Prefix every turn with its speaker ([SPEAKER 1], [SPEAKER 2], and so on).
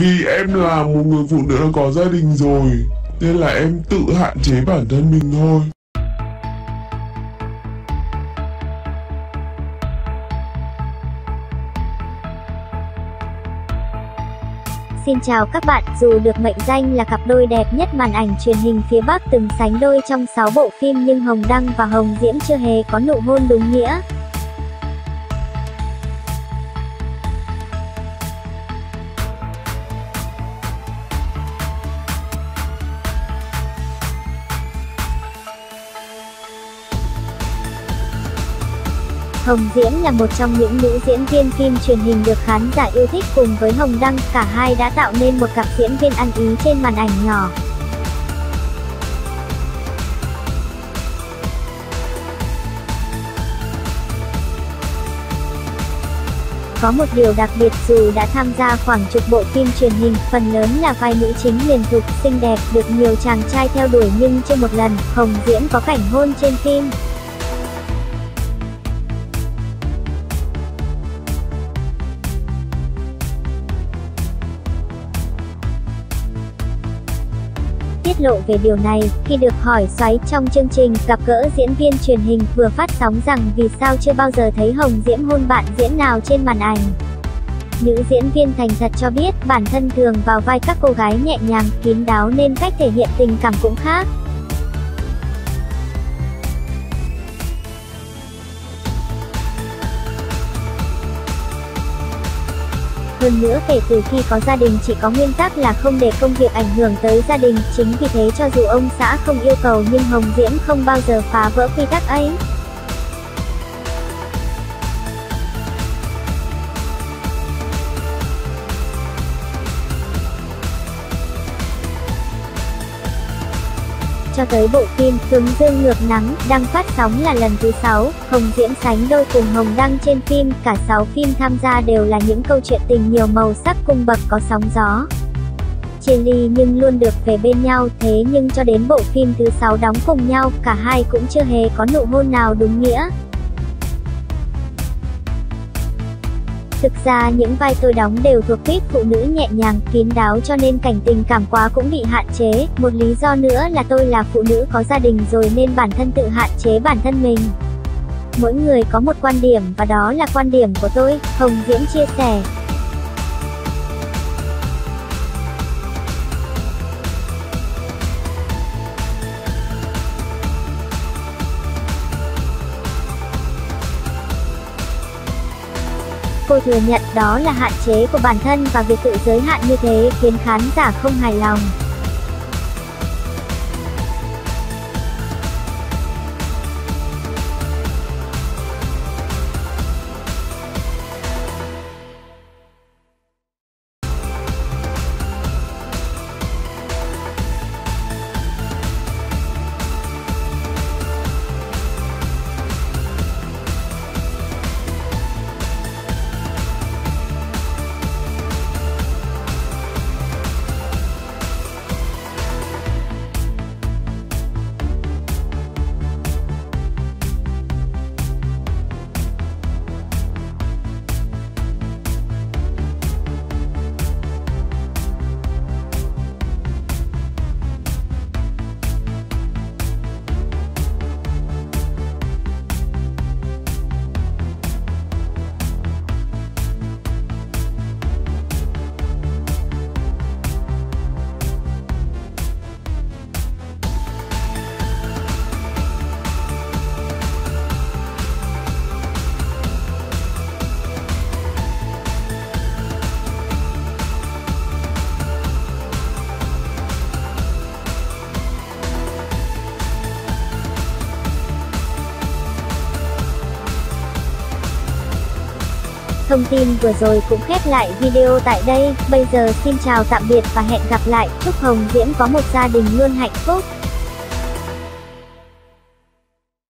[SPEAKER 1] Vì em là một người phụ nữ đã có gia đình rồi, nên là em tự hạn chế bản thân mình thôi.
[SPEAKER 2] Xin chào các bạn, dù được mệnh danh là cặp đôi đẹp nhất màn ảnh truyền hình phía Bắc từng sánh đôi trong 6 bộ phim nhưng Hồng Đăng và Hồng Diễm chưa hề có nụ hôn đúng nghĩa. Hồng Diễm là một trong những nữ diễn viên phim truyền hình được khán giả yêu thích cùng với Hồng Đăng, cả hai đã tạo nên một cặp diễn viên ăn ý trên màn ảnh nhỏ. Có một điều đặc biệt dù đã tham gia khoảng chục bộ phim truyền hình, phần lớn là vai nữ chính liền thục, xinh đẹp, được nhiều chàng trai theo đuổi nhưng chưa một lần, Hồng Diễm có cảnh hôn trên phim. Tiết lộ về điều này khi được hỏi xoáy trong chương trình gặp gỡ diễn viên truyền hình vừa phát sóng rằng vì sao chưa bao giờ thấy Hồng Diễm hôn bạn diễn nào trên màn ảnh. Nữ diễn viên thành thật cho biết bản thân thường vào vai các cô gái nhẹ nhàng, kín đáo nên cách thể hiện tình cảm cũng khác. Hơn nữa kể từ khi có gia đình chị có nguyên tắc là không để công việc ảnh hưởng tới gia đình, chính vì thế cho dù ông xã không yêu cầu nhưng Hồng Diễm không bao giờ phá vỡ quy tắc ấy. Cho tới bộ phim Hướng Dương ngược nắng đang phát sóng là lần thứ 6, Hồng Diễm sánh đôi cùng Hồng Đăng trên phim, cả 6 phim tham gia đều là những câu chuyện tình nhiều màu sắc cung bậc có sóng gió. Chia ly nhưng luôn được về bên nhau, thế nhưng cho đến bộ phim thứ 6 đóng cùng nhau, cả hai cũng chưa hề có nụ hôn nào đúng nghĩa. Thực ra những vai tôi đóng đều thuộc tuyết phụ nữ nhẹ nhàng, kín đáo cho nên cảnh tình cảm quá cũng bị hạn chế. Một lý do nữa là tôi là phụ nữ có gia đình rồi nên bản thân tự hạn chế bản thân mình. Mỗi người có một quan điểm và đó là quan điểm của tôi, Hồng Diễm chia sẻ. Cô thừa nhận đó là hạn chế của bản thân và việc tự giới hạn như thế khiến khán giả không hài lòng. Thông tin vừa rồi cũng khép lại video tại đây, bây giờ xin chào tạm biệt và hẹn gặp lại, chúc Hồng Diễm có một gia đình luôn hạnh phúc.